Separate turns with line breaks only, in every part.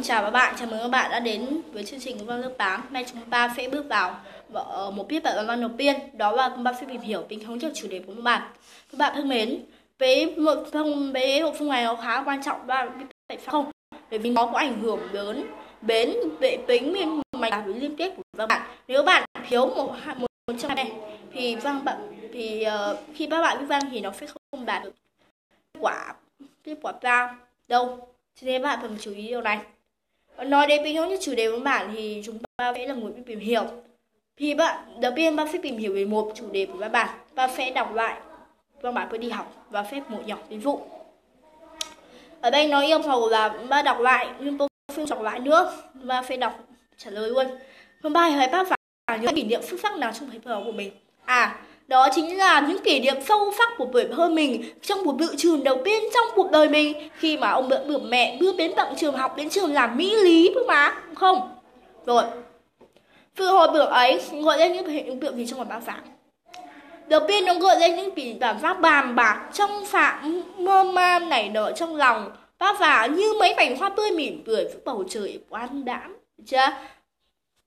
Xin chào các bạn, chào mừng các bạn đã đến với chương trình của văn lớp 8 Nay chúng ta sẽ bước vào ờ, một tiết bài văn đầu tiên Đó là chúng ta sẽ tìm hiểu tính thống cho chủ đề của các bạn Các bạn thân mến, với một phong với một phong này nó khá quan trọng và phải không? Bởi vì nó có ảnh hưởng lớn đến vệ tính miên mạch với liên kết của các bạn. Nếu bạn thiếu một một, một trong này thì văn bạn thì uh, khi các bạn viết văn thì nó sẽ không đạt được kết quả kết quả cao đâu. Cho nên bạn cần chú ý điều này nói đến bình huống như chủ đề văn bản thì chúng ta sẽ là người biết tìm hiểu. Thì bạn, đầu tiên bạn sẽ tìm hiểu về một chủ đề của văn bạn. Và sẽ đọc lại văn bản vừa đi học và phép một nhỏ ví dụ ở đây nó yêu cầu là ba đọc lại, nhưng tôi không đọc lại nữa. Và phải đọc trả lời luôn. Phần nay hãy bác phải những kỷ niệm xuất sắc nào trong thời của mình? À đó chính là những kỷ niệm sâu sắc của tuổi thơ mình trong một dự trường đầu tiên trong cuộc đời mình. Khi mà ông đỡ được mẹ đưa đến tận trường học đến trường làm mỹ lý cơ mà không? Rồi từ hồi bữa ấy gọi lên những hiện tượng gì trong một báo giảng? Đầu tiên nó gợi lên những kỷ cảm giác bàn bạc trong phạm mơ man nảy nở trong lòng bác và như mấy mảnh hoa tươi mỉm cười với bầu trời quan đãm chưa?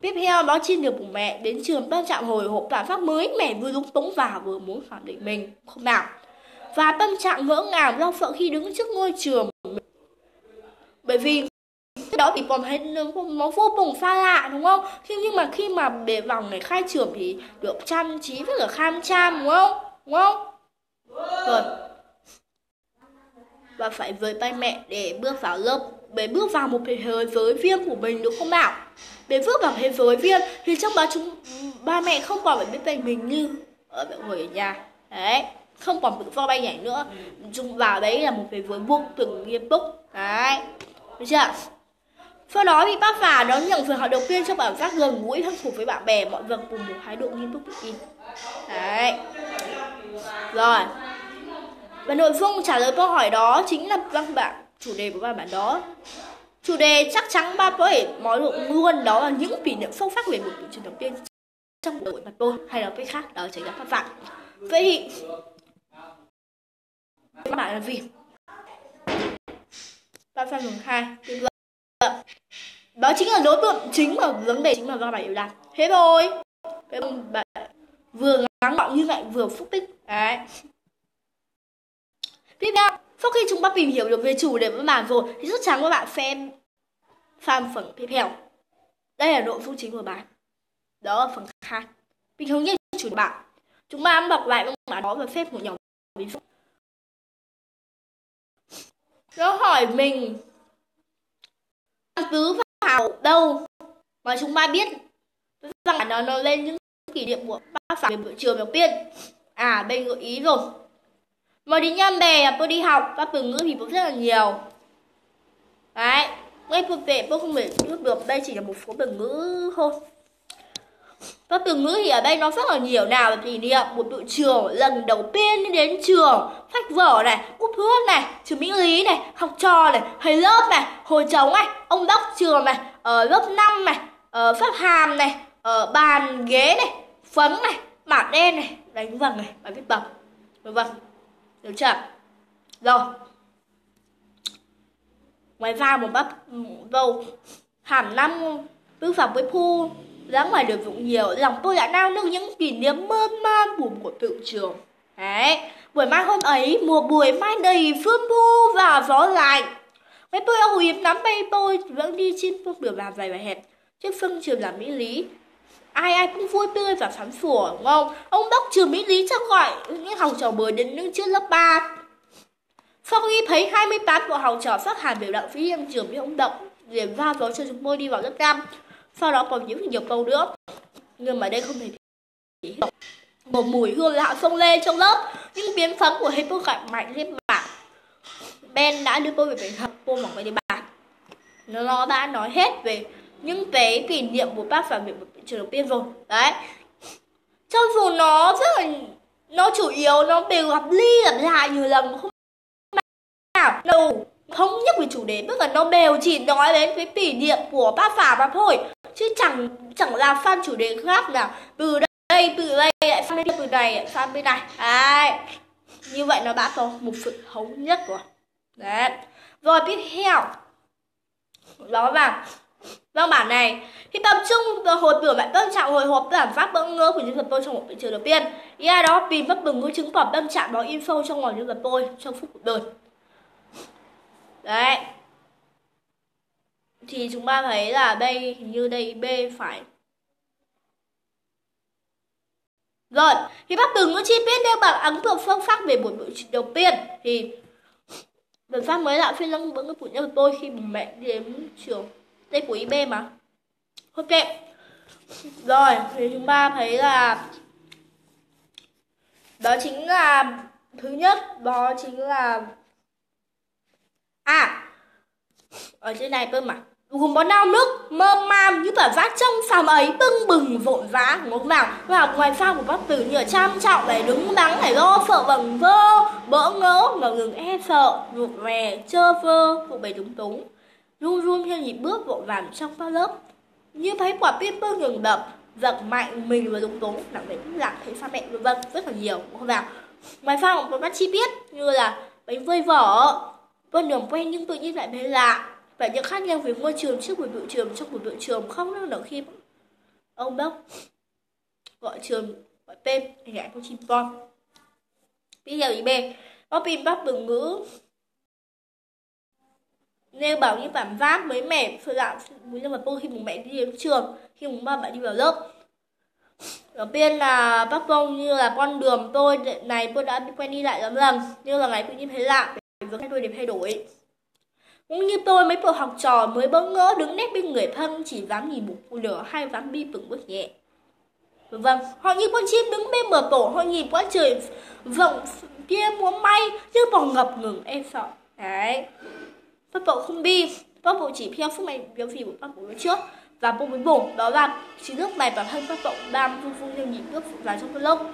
Tiếp theo đó trên được của mẹ đến trường tâm trạng hồi hộp cảm giác mới mẻ vừa lúng túng và vừa muốn khẳng định mình. Không nào. Và tâm trạng ngỡ ngàng lo sợ khi đứng trước ngôi trường. Bởi vì đó thì còn thấy nó vô cùng xa lạ, đúng không? Thế nhưng mà khi mà để vòng này khai trường thì được chăm chỉ rất là kham cham, đúng không? Đúng không? Rồi. Và phải với tay mẹ để bước vào lớp bé bước vào một thế giới riêng của mình đúng không nào? Bé bước vào thế giới riêng thì trong đó chúng, ba mẹ không còn phải biết về mình như ờ, ở ngồi ở nhà. Đấy, không còn tự do bay nhảy nữa. Chúng vào đấy là một thế giới vô cùng nghiêm túc. Đấy, được chưa? Sau đó thì bác phà đón nhận việc học đầu tiên cho cảm giác gần gũi thân thuộc với bạn bè mọi việc cùng một thái độ nghiêm túc tự tin. Đấy. Rồi. Và nội dung trả lời câu hỏi đó chính là các bạn chủ đề của bài bản đó. Chủ đề chắc chắn ba có thể nói được luôn, đó là những kỷ niệm sâu sắc về một buổi trường đầu tiên trong buổi mặt tôi hay là cái khác, đó chính là các bạn vậy thì các bạn là gì? Ba phần mùng hai đó chính là đối tượng, chính mà vấn đề, chính mà các bạn yêu làm thế thôi. Bạn vừa ngắn gọn như vậy, vừa phúc tích. Đấy. Tiếp theo sau khi chúng ta tìm hiểu được về chủ đề với bạn rồi, thì chắc chắn các bạn xem fan phần tiếp theo. Đây là nội dung chính của bài. Đó là phần khác. Bình thường như chủ đề bạn. Chúng ta đọc lại văn bản đó và phép một nhóm ví dụ nó hỏi mình. Căn cứ vào đâu mà chúng ta biết rằng nó nó lên những kỷ niệm của bác phải buổi trường đầu tiên? À bên gợi ý rồi mà đi nhăm bè à, tôi đi học, các từ ngữ thì bố rất là nhiều. Đấy ngay phương tiện tôi không thể biết được, đây chỉ là một số từ ngữ thôi. Các từ ngữ thì ở đây nó rất là nhiều. Nào là kỷ niệm, một đội trường lần đầu tiên đến trường, phách vở này, cúp thuốc này trường mỹ lý này, học trò này, thầy lớp này, hồi trống này, ông đốc trường này ở lớp 5 này ờ, ở pháp hàm này ở bàn ghế này, phấn này bảng đen này, đánh vần này, bài viết bằng vân vân được chưa? Rồi. Ngoài ra một bắp dầu hàm năm tư phẩm với phu ra ngoài được dụng nhiều. Lòng tôi đã nao nức những kỷ niệm mơ man buồn của tự trường. Đấy. Buổi mai hôm ấy, mùa buổi mai đầy phương thu và gió lạnh. Mấy tôi âu yếm nắm tay tôi, vẫn đi trên phương đường làm dài và hẹp. Trước phương trường là mỹ lý ai ai cũng vui tươi và sáng sủa, đúng không? Ông đốc trường mỹ lý cho gọi những học trò mới đến những trước lớp 3 sau khi thấy 28 cậu học trò phát hàng biểu đạo phí em trường với ông đốc liền va vào cho chúng tôi đi vào lớp 5 sau đó còn những nhiều câu nữa. Nhưng mà đây không thể hiểu. Một mùi hương lạ xông lên trong lớp, những biến phấn của hết mạnh lên bảng Ben đã đưa tôi về bệnh học cô mỏng về bàn. Nó đã nói hết về những cái kỷ niệm của bác và mẹ trường đầu tiên rồi đấy. Cho dù nó rất là nó chủ yếu, nó đều lặp ly lặp lại nhiều lần, không nào. Đâu không nhất về chủ đề, tức là nó đều chỉ nói đến cái kỷ niệm của bác phả mà thôi. Chứ chẳng chẳng là fan chủ đề khác nào. Từ đây từ đây, lại fan đây từ này, lại fan bên này. Đấy. Như vậy nó đã có một sự thống nhất rồi. Đấy. Rồi tiếp theo. Đó là văn bản này. Thì tập trung vào hồi biểu lại tâm trạng hồi hộp, cảm giác bỡ ngỡ của nhân vật tôi trong một thị trường đầu tiên. Ý ai đó vì mất bừng chứng tỏ tâm trạng in info trong ngoài nhân vật tôi trong phút cuộc đời. Đấy. Thì chúng ta thấy là đây, hình như đây, B phải. Rồi. Thì bác từng có chi tiết nêu bằng ấn tượng phương pháp về buổi biểu trình đầu tiên. Thì, biện phát mới lại phiên lăng vẫn của nhân vật tôi khi bố mẹ đến trường. Đây của IB mà Ok. Rồi, thì chúng ta thấy là Đó chính là Thứ nhất, đó chính là À Ở trên này cơ mà. Gồm có nao nước mơ mam như tỏa vác trong phòng ấy bưng bừng, vội vã ngốc vào và ngoài pha của bác tử như ở trọng để đứng đắn để lo sợ bằng vơ, bỡ ngỡ mà ngừng e sợ, vụt về chơ vơ, vụ bề đúng túng run run theo nhịp bước vội vàng trong bao lớp. Như thấy quả pin bơ ngừng đập, giật mạnh mình và đúng túng nặng đến lặng thấy pha mẹ vân vân rất là nhiều không vào ngoài pha một có chi biết như là bánh vơi vỏ vân đường quen nhưng tự nhiên lại thấy lạ. Và những khác nhau về môi trường trước buổi biểu trường, trong buổi biểu trường không năng nở khi ông bốc gọi trường, gọi tên, hình ảnh con chim con. Bây giờ ý b bóc pin bóc bừng ngữ nêu bảo những bản giác mới mẻ phơi dạng với nhân vật tôi khi bố mẹ đi đến trường khi bố ba bạn đi vào lớp đầu tiên là bác công như là con đường tôi này tôi đã quen đi lại lắm lần nhưng là ngày tự nhiên thấy lạ việc thay đổi để thay đổi cũng như tôi mấy bộ học trò mới bỡ ngỡ đứng nét bên người thân chỉ dám nhìn một phụ lửa hay dám bi từng bước nhẹ. Vâng, họ như con chim đứng bên bờ tổ, họ nhìn quá trời rộng kia múa may như bò ngập ngừng e sợ. Đấy. Pháp bộ không bi, pháp bộ chỉ theo phúc này biểu phì của pháp bộ trước. Và bộ mới bổ đó là chỉ nước này bản thân pháp bộ đang vung vung theo nhịp nước vào trong cơn lốc.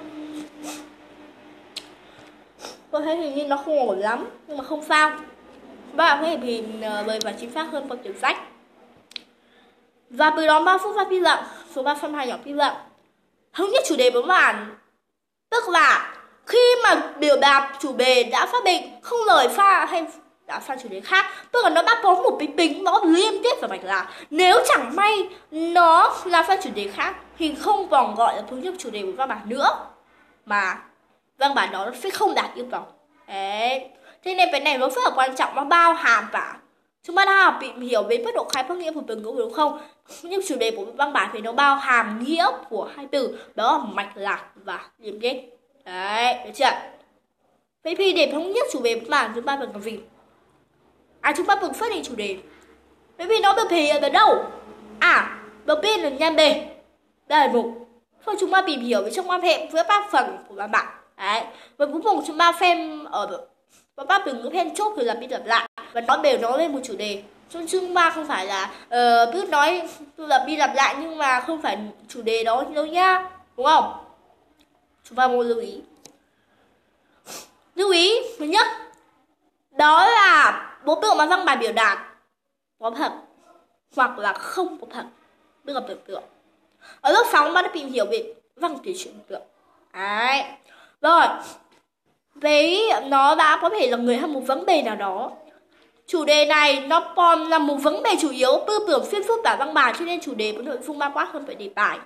Tôi thấy hình như nó không ổn lắm nhưng mà không sao. Bạn có thể lời và chính xác hơn qua tiểu sách. Và từ đó 3 phút ra phi lặng số 3 phân hai nhỏ phi lặng thống nhất chủ đề của bản. Tức là khi mà biểu đạt chủ đề đã xác định không lời pha hay đã sang chủ đề khác tôi còn nó bắt có một cái tính nó liên tiếp và mạch là nếu chẳng may nó là sang chủ đề khác thì không còn gọi là phương thức chủ đề của văn bản nữa mà văn bản đó sẽ không đạt yêu cầu đấy Thế nên cái này nó rất là quan trọng, nó bao hàm cả chúng ta đã tìm hiểu về mức độ khai phát nghĩa của từ ngữ đúng không? Nhưng chủ đề của văn bản thì nó bao hàm nghĩa của hai từ đó là mạch lạc và liên kết. Đấy, được chưa? Vậy thì để thống nhất chủ đề văn bản chúng ta cần làm gì? À chúng ta cần phát hiện chủ đề. Bởi vì nó được thể hiện ở đâu? À, đầu tiên là nhan đề. Đây là mục. Sau chúng ta tìm hiểu về trong quan hệ với ba phần của văn bản. Đấy. Và cuối cùng chúng ta xem ở và ba từng ngữ then chốt thì là đi lặp lại và nó đều nói lên một chủ đề trong chương ba không phải là uh, cứ nói lặp đi lặp lại nhưng mà không phải chủ đề đó đâu nhá đúng không chúng ta muốn lưu ý lưu ý thứ nhất đó là bố tượng mà văn bài biểu đạt có thật hoặc là không có thật, tức là tưởng tượng. Ở lớp 6 bạn đã tìm hiểu về văn tuyển chuyển tượng. Đấy. Rồi với nó đã có thể là người hay một vấn đề nào đó. Chủ đề này, nó còn là một vấn đề chủ yếu, tư tưởng xuyên suốt cả văn bản cho nên chủ đề có nội dung bao quát hơn về đề tài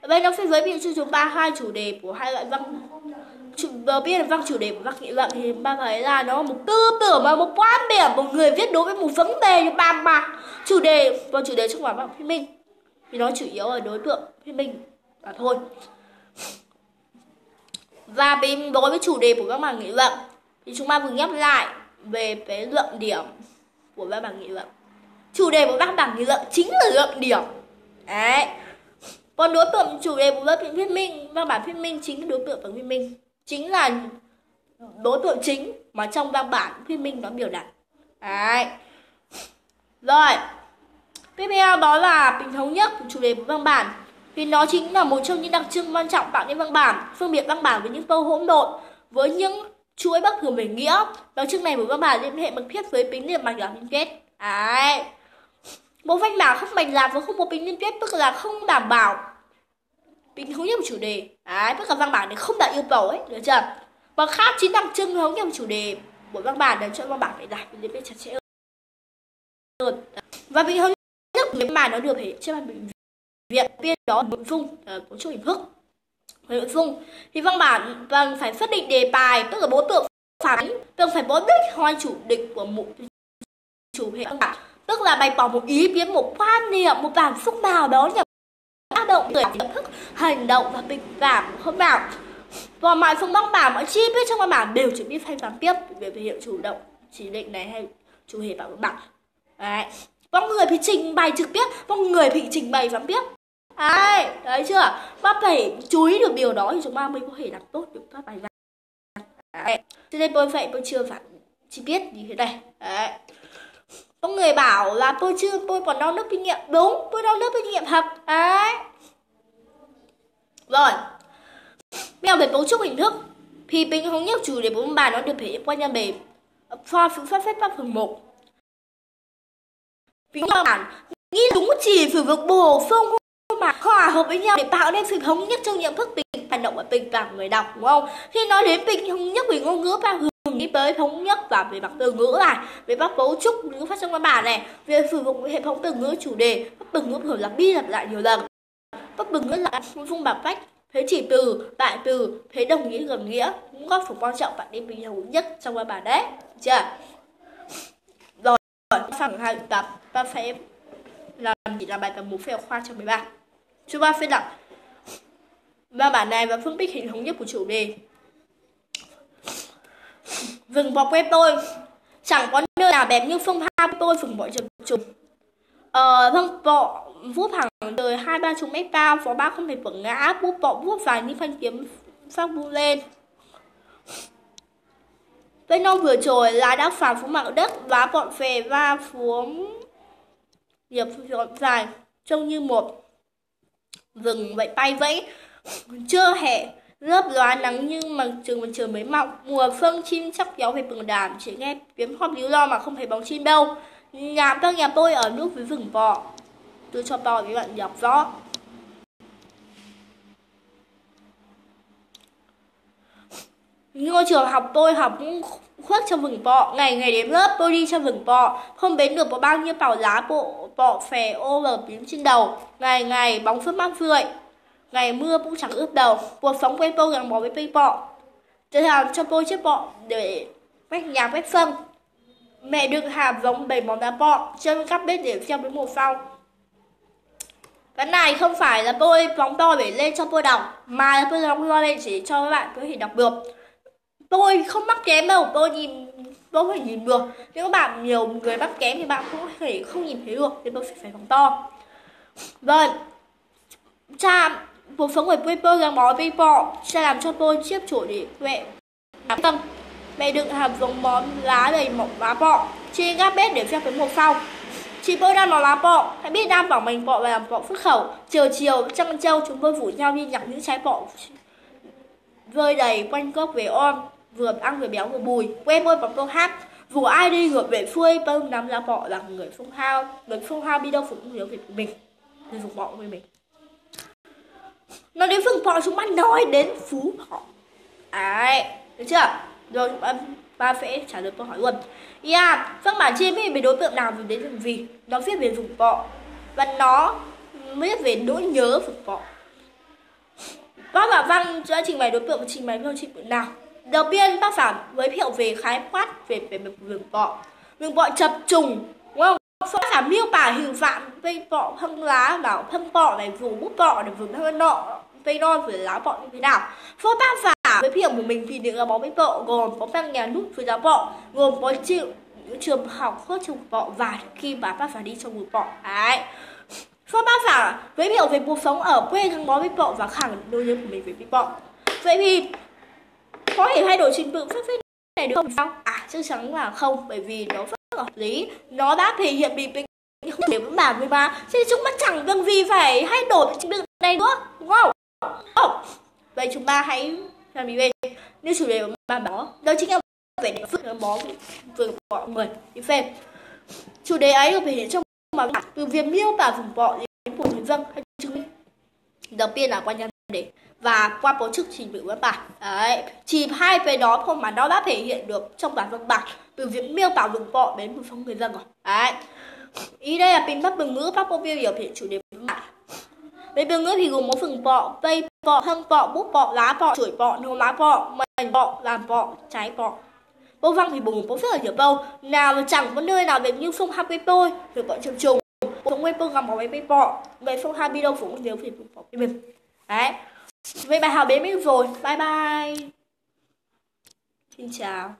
ở đây nó sẽ giới thiệu cho chúng ta hai chủ đề của hai loại văn chủ, biết là văn chủ đề của văn nghị luận thì ba thấy là nó một tư tưởng và một quan điểm một người viết đối với một vấn đề như bàn bạc chủ đề và chủ đề trong bản văn thuyết minh. Thì nó chủ yếu ở đối tượng thuyết minh và thôi. Và đối với chủ đề của các bản nghị luận thì chúng ta vừa nhắc lại về cái luận điểm của các bản nghị luận. Chủ đề của các bản nghị luận chính là luận điểm. Đấy. Còn đối tượng chủ đề của lớp thuyết minh văn bản thuyết minh chính là đối tượng của thuyết minh chính là đối tượng chính mà trong văn bản thuyết minh nó biểu đạt. Đấy. Rồi. Tiếp theo đó là tính thống nhất của chủ đề của văn bản. Vì nó chính là một trong những đặc trưng quan trọng tạo nên văn bản, phân biệt văn bản với những câu hỗn độn, với những chuỗi bất thường về nghĩa. Đặc trưng này của văn bản liên hệ mật thiết với tính liên mạch là liên kết. Đấy. Một văn bản không mạch lạc và không có tính liên kết, tức là không đảm bảo bình hướng nhất chủ đề. Đấy, bất là văn bản này không đạt yêu cầu ấy, được chưa? Và khác, chính đặc trưng hướng nhất chủ đề của văn bản để cho văn bản phải đạt liên kết chặt chẽ hơn. Và bình hướng nhất nếu mà nó được thể hiện trên bàn bệnh viện viên đó nội dung có cấu trúc hình thức. Về nội dung, thì văn bản vâng phải xác định đề bài tức là bố tượng phản ánh, cần phải bố đích hai chủ địch của một chủ hệ văn bản. Tức là bày tỏ một ý kiến, một quan niệm, một cảm xúc nào đó nhằm tác động người nhận thức hành động và kịch bản không bảo, và mọi phương văn bảo mọi chi tiết trong văn bản đều chỉ biết phanh phán tiếp. Về thể hiệu chủ động chỉ định này hay chủ hệ bảo bảo, đấy. Con người thì trình bày trực tiếp con người thì trình bày phán tiếp. Đấy đấy chưa? Bác phải chú ý được điều đó thì chúng ta mới có thể làm tốt được các bài văn. Đấy. Cho nên tôi vậy tôi chưa phải chi tiết như thế này. Đấy. Có người bảo là tôi chưa tôi còn đau nước kinh nghiệm. Đúng tôi đau nước kinh nghiệm thật. Đấy rồi. Bây giờ về cấu trúc hình thức. Thì bình thống nhất chủ đề bốn bài nó được thể hiện qua nhân đề pha phương pháp phép pháp phần một. Vì cơ bản nghĩ đúng chỉ sử dụng bổ sung mà hòa à hợp với nhau để tạo nên sự thống nhất trong nhận thức bình hành động và tình cảm người đọc, đúng không? Khi nói đến bình thống nhất về ngôn ngữ ta thường nghĩ tới thống nhất và về mặt từ ngữ này. Về các cấu trúc, ngữ phát trong văn bản này. Về sử dụng hệ thống từ ngữ chủ đề, các từ ngữ thường lặp đi lặp lại nhiều lần bất bình nhất là nội dung bạc phách, thế chỉ từ đại từ thế đồng nghĩa gần nghĩa. Cũng góp phần quan trọng bạn đến bình thống nhất trong bài bản đấy. Chưa? Rồi phần hai tập. Ta phải làm chỉ là bài tập một phèo khoa trong 13 chúng ta phải đọc. Ba bản này và phân tích hình thống nhất của chủ đề. Vừng bọc web tôi. Chẳng có nơi nào đẹp như phương pháp tôi vừng mọi chập trùng ờ vâng bọ vuốt thẳng đời hai ba chục mét cao, phó ba không thể vững ngã vuốt bọ vuốt dài như thanh kiếm phát bu lên. Bên nông vừa rồi lá đã phá phú mặt đất và bọn về va xuống Diệp dài, trông như một rừng vậy bay vẫy. Chưa hề lớp lóa nắng như mặt trường mặt trời mới mọc. Mùa phân chim chắc gió về bừng đàm, chỉ nghe tiếng hót líu lo mà không thấy bóng chim đâu. Nhà, các nhà tôi ở nước với rừng vọ tôi cho bò với bạn đọc rõ. Những ngôi trường học tôi học khuất trong vườn bọ. Ngày ngày đến lớp, tôi đi trong vườn bọ. Không bến được có bao nhiêu bảo lá, bộ, bọ, phè, ô lờ biến trên đầu. Ngày ngày bóng phước mát vượi ngày mưa cũng chẳng ướt đầu. Cuộc sống quen tôi gắn bó với cây bọ. Tôi làm cho tôi chiếc bọ để quét nhà, quét sân. Mẹ đừng hàm giống bảy món đá bọ, chân các bếp để treo với mùa sau cái này không phải là tôi phóng to để lên cho tôi đọc, mà là tôi phóng to lên chỉ cho các bạn có thể đọc được. Tôi không mắc kém đâu, tôi nhìn, tôi phải nhìn được. Nếu các bạn nhiều người mắc kém thì bạn cũng có thể không nhìn thấy được, thì tôi sẽ phải phóng to. Rồi cha, cuộc sống của paper gắn bó với bọ sẽ làm cho tôi chiếc chủ để mẹ tâm. Mẹ đựng hàm giống món lá đầy mỏng lá bọ trên gác bếp để phép với một sau chị tôi đang nói lá bọ. Hãy biết đang bảo mình bọ và làm bọ xuất khẩu. Chiều chiều, trăng trâu chúng tôi rủ nhau đi nhặt những trái bọ. Rơi đầy quanh gốc về om, vừa ăn vừa béo vừa bùi. Quen môi bằng câu hát. Dù ai đi ngược về xuôi bơm nắm lá bọ là người phong hao. Người phong hao đi đâu cũng nhớ về mình. Người phục bọ với mình. Nói đến phương bọ, chúng bắt nói đến phú họ. đấy, được chưa? Rồi ba, sẽ trả lời câu hỏi luôn yeah à, văn bản trên viết về đối tượng nào đến làm gì nó viết về vùng bọ và nó viết về nỗi nhớ vùng bọ bác và văn đã trình bày đối tượng và trình bày câu chuyện nào Đầu tiên bác giả giới thiệu về khái quát về về vùng bọ. vùng bọ chập trùng, đúng không? Tác giả miêu tả hình dạng cây bọ thân lá bảo thân bọ này vùng bút bọ để vùng thân nọ cây non với lá bọ như thế nào. Phó tác giả Dạ. với hiểu của mình thì những là bó với bọ gồm có căn nhà nút với giáo bọ gồm có chịu những trường học hốt trường bọ và khi bà bác phải đi trong một bọ đấy. Phương bác phải giới thiệu về cuộc sống ở quê gắn bó với bọ và khẳng định đôi nhớ của mình về với bọ vậy thì, có thể thay đổi trình tự phát phép này được không? Sao? À chắc chắn là không, bởi vì nó rất hợp lý. Nó đã thể hiện bị bình để vững bản với ba. Chứ chúng ta chẳng cần gì phải thay đổi trình tự này nữa, đúng không? Không? Vậy chúng ta hãy làm gì nếu chủ đề của bạn đó đó chính là về địa phương bó vừa bọ người. Đi phê chủ đề ấy được thể hiện trong mà từ việc miêu tả vùng bọ đến của người dân hay chứng minh. Đầu tiên là quan nhân đề và qua cấu trúc trình tự văn bản đấy chỉ hai về đó không mà nó đã thể hiện được trong bản văn bản từ việc miêu tả vùng bọ đến một phong người dân rồi. Đấy, ý đây là pin bắt bằng ngữ bắt bộ biểu biểu hiện chủ đề về biểu ngữ thì gồm có phần bọ, vây bọ hăng bọ bút bọ, lá bọ chuỗi bọ nô lá bọ, mảnh bọ, làm bọ, trái bọ. Câu văn thì bùng có rất là nhiều câu Nào mà chẳng có nơi nào về như sông hai bê bôi Rồi bọn trùng trùng Phong quê bơ gầm vào bê bọ. Về sông hai bê đâu cũng nếu thì bỏ bê mình. Đấy. Về bài học đến bây rồi. Bye bye. Xin chào.